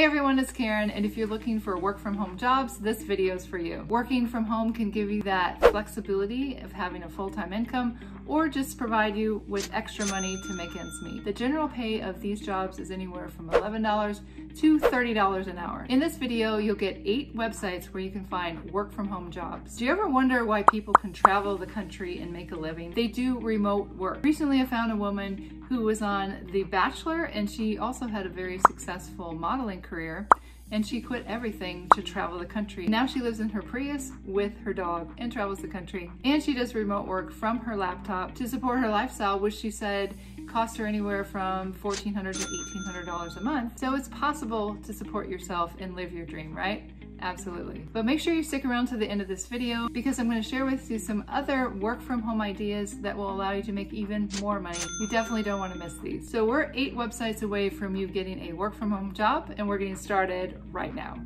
Hey everyone, it's Karen, and if you're looking for work from home jobs, this video is for you. Working from home can give you that flexibility of having a full-time income or just provide you with extra money to make ends meet. The general pay of these jobs is anywhere from $11 to $30 an hour. In this video, you'll get eight websites where you can find work from home jobs. Do you ever wonder why people can travel the country and make a living? They do remote work. Recently, I found a woman who was on The Bachelor and she also had a very successful modeling career and she quit everything to travel the country. Now she lives in her Prius with her dog and travels the country. And she does remote work from her laptop to support her lifestyle, which she said costs her anywhere from 1,400 to $1,800 a month. So it's possible to support yourself and live your dream, right? Absolutely. But make sure you stick around to the end of this video because I'm going to share with you some other work from home ideas that will allow you to make even more money. You definitely don't want to miss these. So we're eight websites away from you getting a work from home job and we're getting started right now.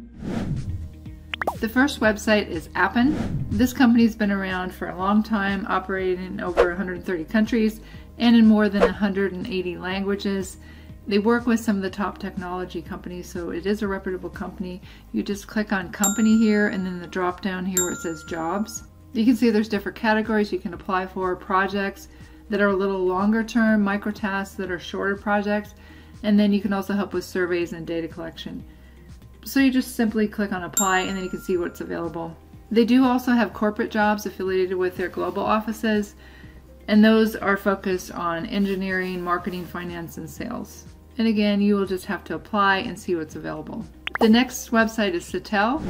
The first website is Appen. This company's been around for a long time, operating in over 130 countries and in more than 180 languages. They work with some of the top technology companies, so it is a reputable company. You just click on company here and then the drop down here where it says jobs. You can see there's different categories you can apply for, projects that are a little longer term, micro tasks that are shorter projects, and then you can also help with surveys and data collection. So you just simply click on apply and then you can see what's available. They do also have corporate jobs affiliated with their global offices, and those are focused on engineering, marketing, finance, and sales. And again, you will just have to apply and see what's available. The next website is Sitel,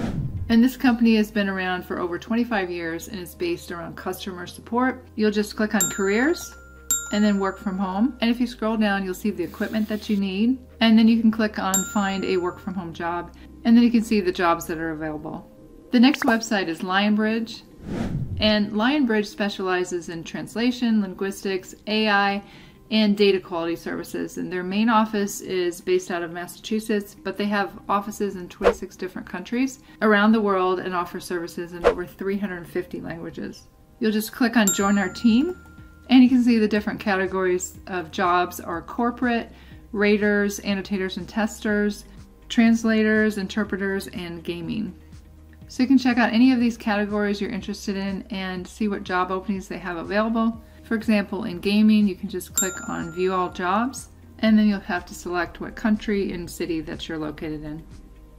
and this company has been around for over 25 years and is based around customer support. You'll just click on careers and then work from home. And if you scroll down, you'll see the equipment that you need. And then you can click on find a work from home job. And then you can see the jobs that are available. The next website is Lionbridge. And Lionbridge specializes in translation, linguistics, AI, and data quality services. And their main office is based out of Massachusetts, but they have offices in 26 different countries around the world and offer services in over 350 languages. You'll just click on join our team and you can see the different categories of jobs are corporate, raters, annotators and testers, translators, interpreters, and gaming. So you can check out any of these categories you're interested in and see what job openings they have available. For example, in gaming, you can just click on view all jobs, and then you'll have to select what country and city that you're located in.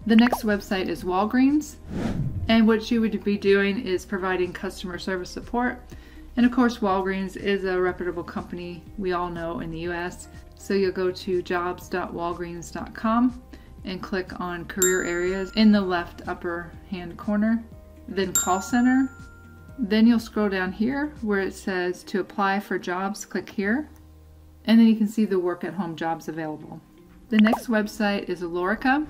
The next website is Walgreens, and what you would be doing is providing customer service support. And of course, Walgreens is a reputable company we all know in the US. So you'll go to jobs.walgreens.com and click on career areas in the left upper hand corner, then call center, then you'll scroll down here where it says to apply for jobs, click here, and then you can see the work at home jobs available. The next website is Alorica,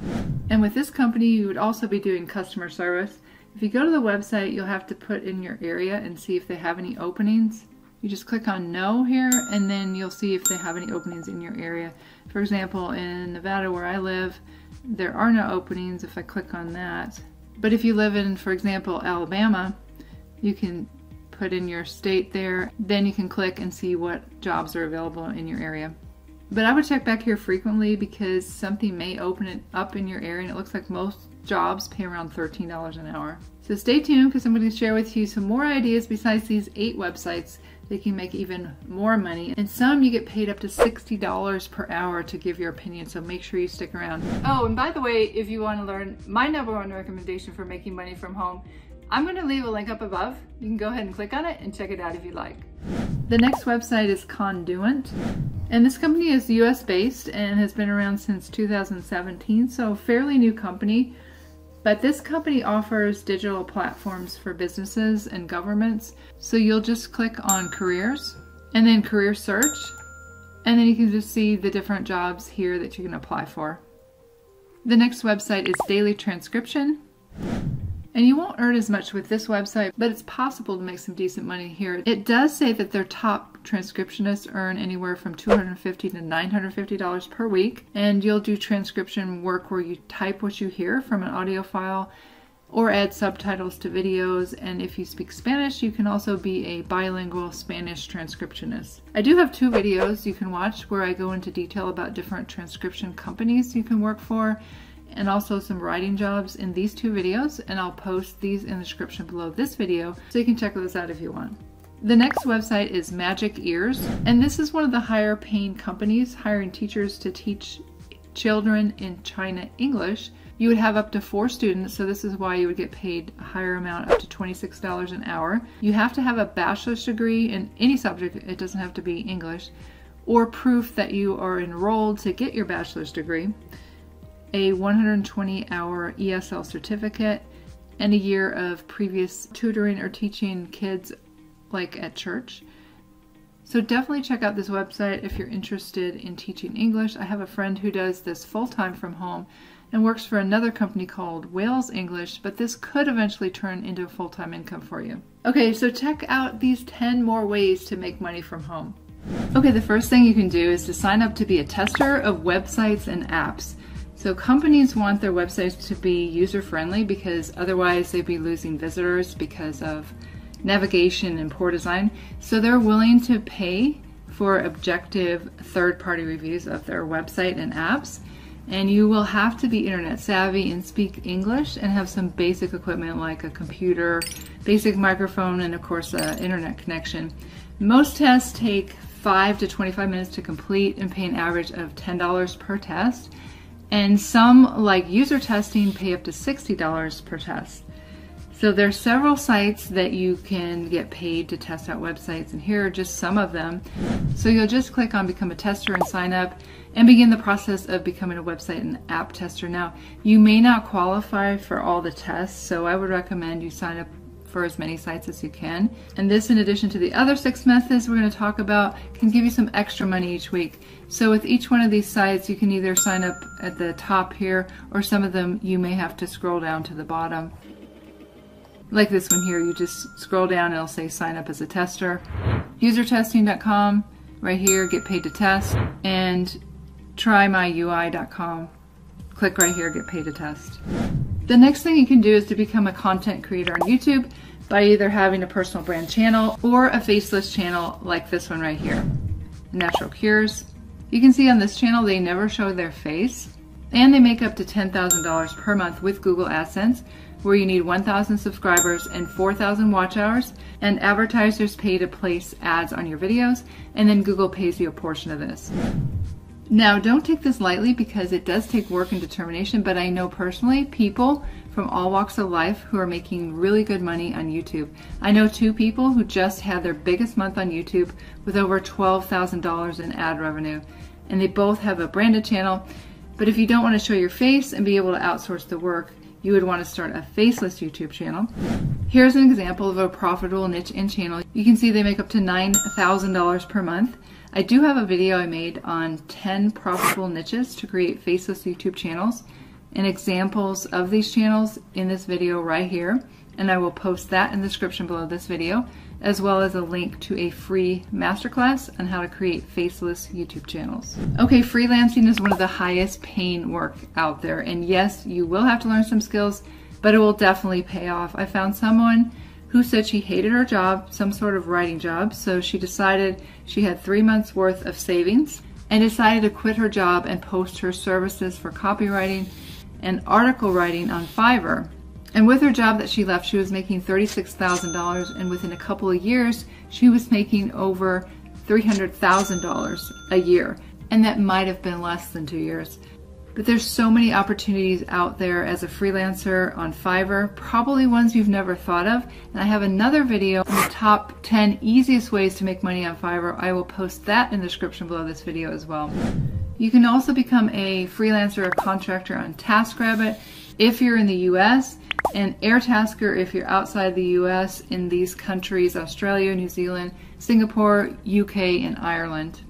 and with this company you would also be doing customer service. If you go to the website, you'll have to put in your area and see if they have any openings. You just click on no here and then you'll see if they have any openings in your area. For example, in Nevada where I live, there are no openings if I click on that. But if you live in, for example, Alabama, you can put in your state there. Then you can click and see what jobs are available in your area. But I would check back here frequently because something may open it up in your area and it looks like most jobs pay around $13 an hour. So stay tuned because I'm going to share with you some more ideas besides these eight websites that can make even more money. And some you get paid up to $60 per hour to give your opinion, so make sure you stick around. Oh, and by the way, if you want to learn my number one recommendation for making money from home, I'm going to leave a link up above. You can go ahead and click on it and check it out if you like. The next website is Conduent. And this company is US based and has been around since 2017, so fairly new company. But this company offers digital platforms for businesses and governments. So you'll just click on careers and then career search. And then you can just see the different jobs here that you can apply for. The next website is Daily Transcription. And you won't earn as much with this website, but it's possible to make some decent money here. It does say that their top transcriptionists earn anywhere from $250 to $950 per week, and you'll do transcription work where you type what you hear from an audio file or add subtitles to videos. And if you speak Spanish, you can also be a bilingual Spanish transcriptionist. I do have two videos you can watch where I go into detail about different transcription companies you can work for and also some writing jobs in these two videos and I'll post these in the description below this video so you can check those out if you want. The next website is Magic Ears and this is one of the higher paying companies hiring teachers to teach children in China English. You would have up to four students, so this is why you would get paid a higher amount, up to $26 an hour. You have to have a bachelor's degree in any subject, it doesn't have to be English, or proof that you are enrolled to get your bachelor's degree a 120 hour ESL certificate, and a year of previous tutoring or teaching kids like at church. So definitely check out this website if you're interested in teaching English. I have a friend who does this full-time from home and works for another company called Wales English, but this could eventually turn into a full-time income for you. Okay, so check out these 10 more ways to make money from home. Okay, the first thing you can do is to sign up to be a tester of websites and apps. So companies want their websites to be user-friendly because otherwise they'd be losing visitors because of navigation and poor design. So they're willing to pay for objective third-party reviews of their website and apps. And you will have to be internet savvy and speak English and have some basic equipment like a computer, basic microphone, and of course an internet connection. Most tests take 5 to 25 minutes to complete and pay an average of $10 per test. And some, like user testing, pay up to $60 per test. So there are several sites that you can get paid to test out websites, and here are just some of them. So you'll just click on Become a Tester and sign up and begin the process of becoming a website and app tester. Now, you may not qualify for all the tests, so I would recommend you sign up for as many sites as you can. And this, in addition to the other six methods we're going to talk about, can give you some extra money each week. So with each one of these sites, you can either sign up at the top here, or some of them you may have to scroll down to the bottom. Like this one here, you just scroll down it'll say sign up as a tester. Usertesting.com, right here, get paid to test, and trymyui.com. Click right here, get paid to test. The next thing you can do is to become a content creator on YouTube by either having a personal brand channel or a faceless channel like this one right here, Natural Cures. You can see on this channel they never show their face and they make up to $10,000 per month with Google AdSense where you need 1,000 subscribers and 4,000 watch hours and advertisers pay to place ads on your videos and then Google pays you a portion of this. Now, don't take this lightly because it does take work and determination, but I know personally people from all walks of life who are making really good money on YouTube. I know two people who just had their biggest month on YouTube with over $12,000 in ad revenue, and they both have a branded channel. But if you don't want to show your face and be able to outsource the work, you would want to start a faceless YouTube channel. Here's an example of a profitable niche and channel. You can see they make up to $9,000 per month I do have a video I made on 10 profitable niches to create faceless YouTube channels and examples of these channels in this video right here. And I will post that in the description below this video, as well as a link to a free masterclass on how to create faceless YouTube channels. Okay, freelancing is one of the highest paying work out there. And yes, you will have to learn some skills, but it will definitely pay off. I found someone who said she hated her job, some sort of writing job, so she decided she had three months worth of savings and decided to quit her job and post her services for copywriting and article writing on Fiverr. And with her job that she left, she was making $36,000, and within a couple of years, she was making over $300,000 a year. And that might have been less than two years. But there's so many opportunities out there as a freelancer on Fiverr, probably ones you've never thought of. And I have another video on the top 10 easiest ways to make money on Fiverr. I will post that in the description below this video as well. You can also become a freelancer or contractor on TaskRabbit if you're in the US and Airtasker if you're outside the US in these countries, Australia, New Zealand, Singapore, UK, and Ireland.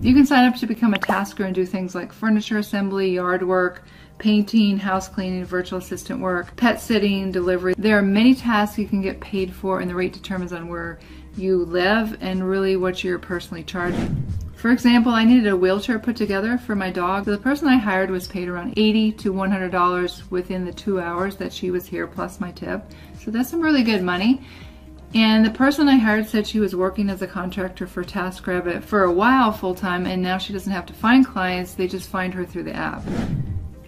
You can sign up to become a tasker and do things like furniture assembly, yard work, painting, house cleaning, virtual assistant work, pet sitting, delivery. There are many tasks you can get paid for and the rate determines on where you live and really what you're personally charging. For example, I needed a wheelchair put together for my dog. The person I hired was paid around 80 to $100 within the two hours that she was here plus my tip. So that's some really good money. And the person I hired said she was working as a contractor for TaskRabbit for a while full time, and now she doesn't have to find clients, they just find her through the app.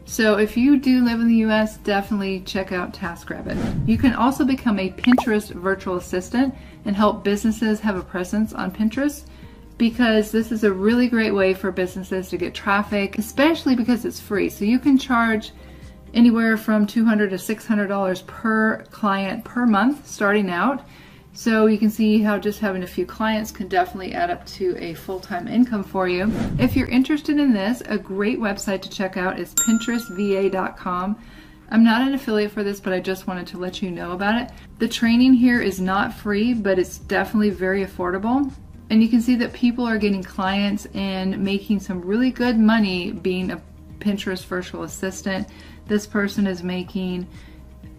So if you do live in the US, definitely check out TaskRabbit. You can also become a Pinterest virtual assistant and help businesses have a presence on Pinterest because this is a really great way for businesses to get traffic, especially because it's free. So you can charge anywhere from $200 to $600 per client per month starting out. So you can see how just having a few clients can definitely add up to a full-time income for you. If you're interested in this, a great website to check out is pinterestva.com. I'm not an affiliate for this, but I just wanted to let you know about it. The training here is not free, but it's definitely very affordable. And you can see that people are getting clients and making some really good money being a Pinterest virtual assistant. This person is making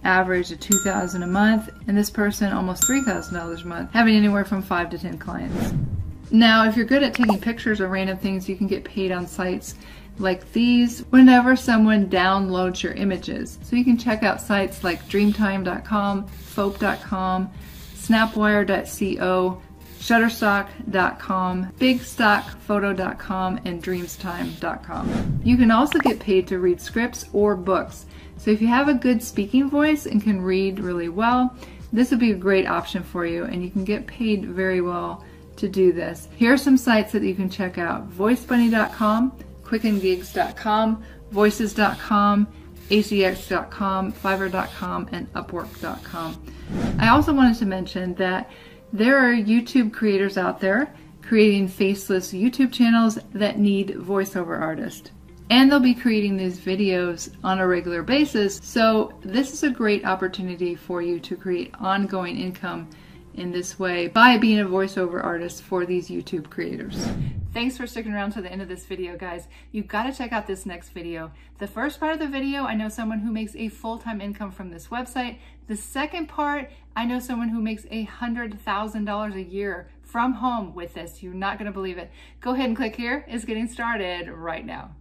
average of 2000 a month and this person almost $3,000 a month, having anywhere from 5 to 10 clients. Now, if you're good at taking pictures of random things, you can get paid on sites like these whenever someone downloads your images. So you can check out sites like dreamtime.com, foap.com, snapwire.co, shutterstock.com, bigstockphoto.com, and dreamstime.com. You can also get paid to read scripts or books. So if you have a good speaking voice and can read really well, this would be a great option for you and you can get paid very well to do this. Here are some sites that you can check out. VoiceBunny.com, QuickenGigs.com, Voices.com, ACX.com, Fiverr.com, and Upwork.com. I also wanted to mention that there are YouTube creators out there creating faceless YouTube channels that need voiceover artists and they'll be creating these videos on a regular basis. So this is a great opportunity for you to create ongoing income in this way by being a voiceover artist for these YouTube creators. Thanks for sticking around to the end of this video, guys. You've got to check out this next video. The first part of the video, I know someone who makes a full-time income from this website. The second part, I know someone who makes a $100,000 a year from home with this. You're not going to believe it. Go ahead and click here. It's getting started right now.